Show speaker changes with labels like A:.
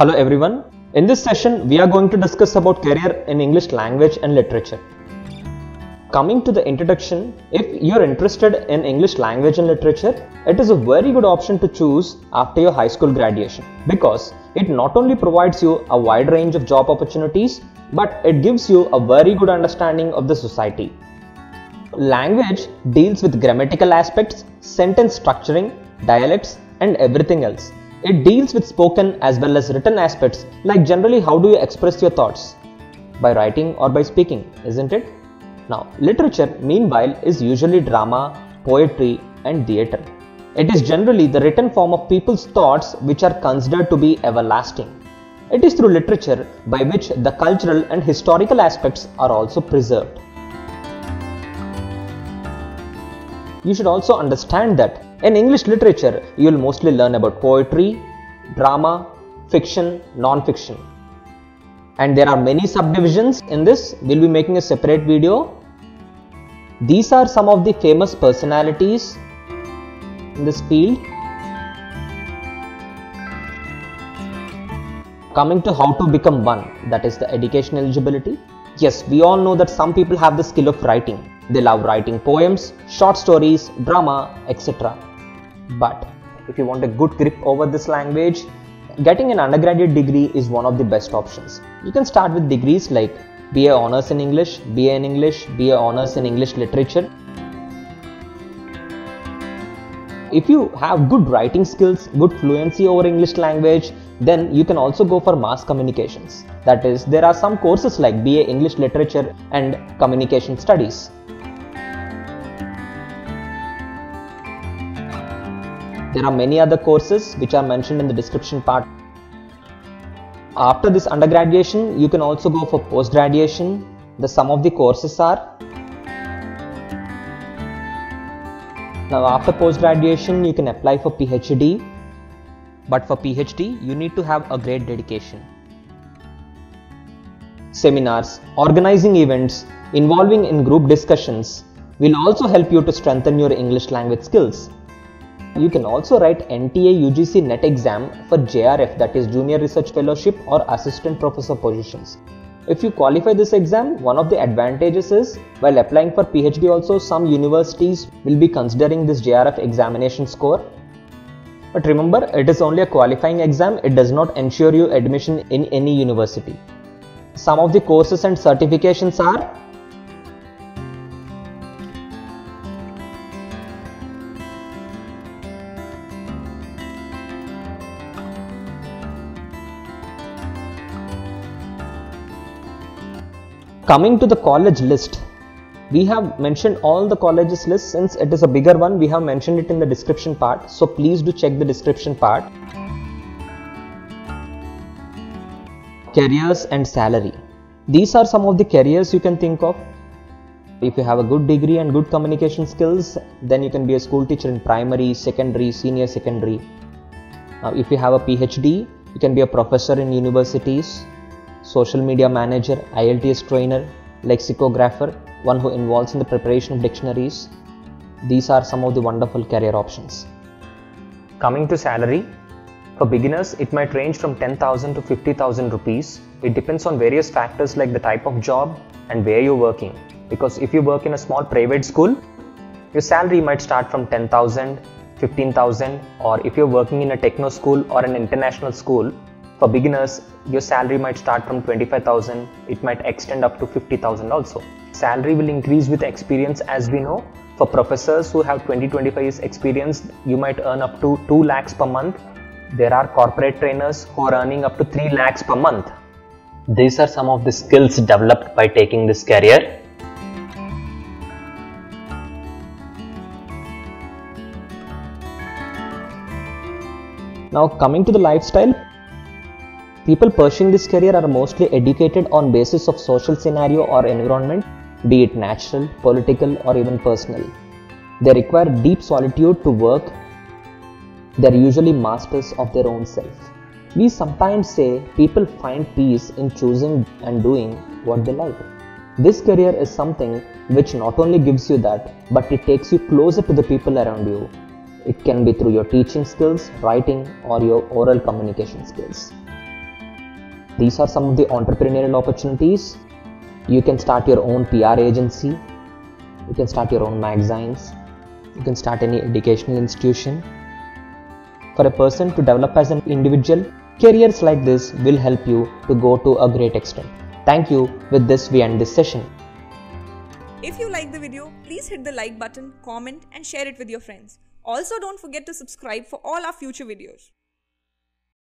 A: Hello everyone. In this session, we are going to discuss about career in English language and literature. Coming to the introduction, if you're interested in English language and literature, it is a very good option to choose after your high school graduation because it not only provides you a wide range of job opportunities, but it gives you a very good understanding of the society. Language deals with grammatical aspects, sentence structuring, dialects, and everything else. It deals with spoken as well as written aspects, like generally how do you express your thoughts? By writing or by speaking, isn't it? Now, literature, meanwhile, is usually drama, poetry, and theatre. It is generally the written form of people's thoughts which are considered to be everlasting. It is through literature by which the cultural and historical aspects are also preserved. You should also understand that in English literature, you will mostly learn about poetry, drama, fiction, non-fiction. And there are many subdivisions in this. We'll be making a separate video these are some of the famous personalities in this field. Coming to how to become one, that is the education eligibility. Yes, we all know that some people have the skill of writing. They love writing poems, short stories, drama, etc. But if you want a good grip over this language, getting an undergraduate degree is one of the best options. You can start with degrees like BA Honours in English, BA in English, BA Honours in English Literature. If you have good writing skills, good fluency over English language, then you can also go for mass communications. That is, there are some courses like BA English Literature and Communication Studies. There are many other courses which are mentioned in the description part. After this undergraduation you can also go for post graduation the sum of the courses are. Now after post graduation you can apply for phd but for phd you need to have a great dedication. Seminars organizing events involving in group discussions will also help you to strengthen your english language skills you can also write NTA UGC NET exam for JRF that is Junior Research Fellowship or Assistant Professor positions. If you qualify this exam, one of the advantages is while applying for PhD also some universities will be considering this JRF examination score. But remember, it is only a qualifying exam, it does not ensure you admission in any university. Some of the courses and certifications are coming to the college list we have mentioned all the colleges list since it is a bigger one. We have mentioned it in the description part. So please do check the description part. Careers and salary. These are some of the careers you can think of. If you have a good degree and good communication skills then you can be a school teacher in primary secondary senior secondary. Now if you have a phd you can be a professor in universities social media manager, IELTS trainer, lexicographer, one who involves in the preparation of dictionaries. These are some of the wonderful career options. Coming to salary, for beginners it might range from 10,000 to 50,000 rupees. It depends on various factors like the type of job and where you're working. Because if you work in a small private school, your salary might start from 10,000, 15,000 or if you're working in a techno school or an international school, for beginners, your salary might start from 25,000, it might extend up to 50,000 also. Salary will increase with experience as we know. For professors who have 20-25 years experience, you might earn up to 2 lakhs per month. There are corporate trainers who are earning up to 3 lakhs per month. These are some of the skills developed by taking this career. Now coming to the lifestyle, People pursuing this career are mostly educated on basis of social scenario or environment, be it natural, political or even personal. They require deep solitude to work. They are usually masters of their own self. We sometimes say people find peace in choosing and doing what they like. This career is something which not only gives you that, but it takes you closer to the people around you. It can be through your teaching skills, writing, or your oral communication skills. These are some of the entrepreneurial opportunities. You can start your own PR agency, you can start your own magazines, you can start any educational institution. For a person to develop as an individual, careers like this will help you to go to a great extent. Thank you. With this, we end this session.
B: If you like the video, please hit the like button, comment and share it with your friends. Also don't forget to subscribe for all our future videos.